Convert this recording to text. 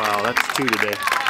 Wow, that's two today.